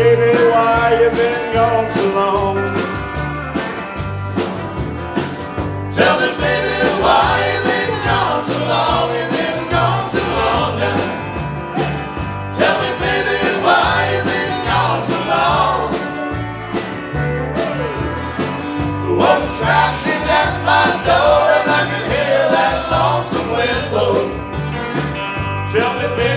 baby, why you been gone so long? Tell me, baby, why you been gone so long? You been gone so long now. Tell me, baby, why you been gone so long? What's crashing at my door and I can hear that lonesome wind? Tell me.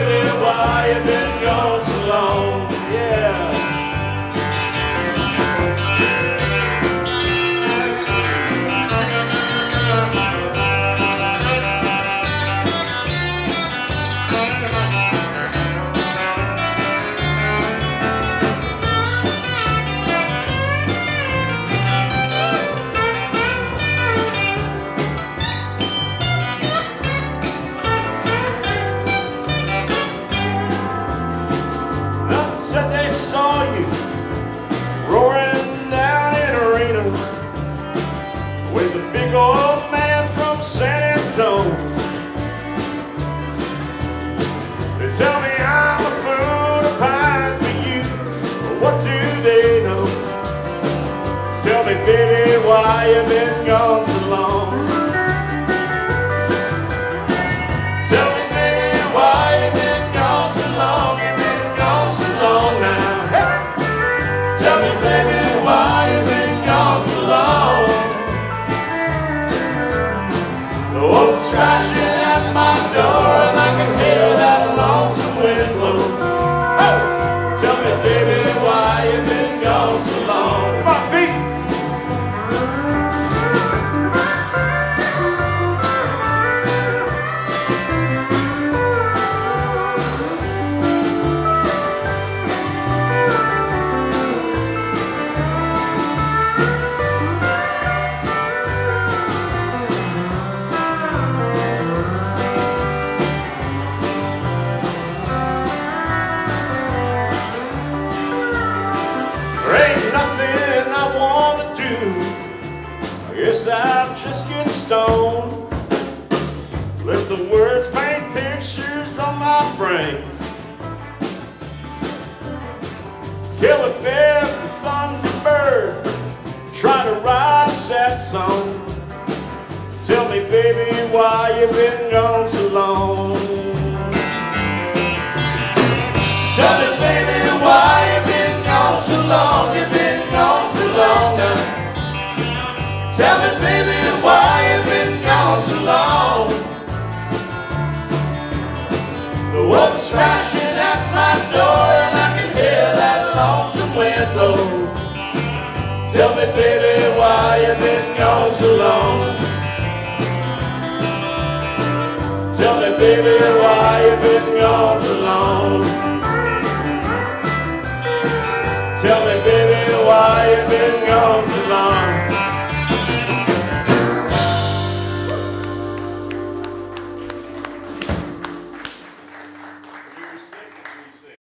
Baby, why you been gone so long? Tell me, baby, why you been gone so long? You been gone so long now. Tell me, baby, why you been gone so long? Oh, Scratching Kill a fifth thunderbird, try to write a sad song. Tell me, baby, why you been gone so long? Tell me, baby, why you been gone so long? You been gone so long now. Tell me, baby, why you been gone so long? The wolf's scratching wind blow. Tell me, baby, why you been gone so long? Tell me, baby, why you been gone so long? Tell me, baby, why you been gone so long?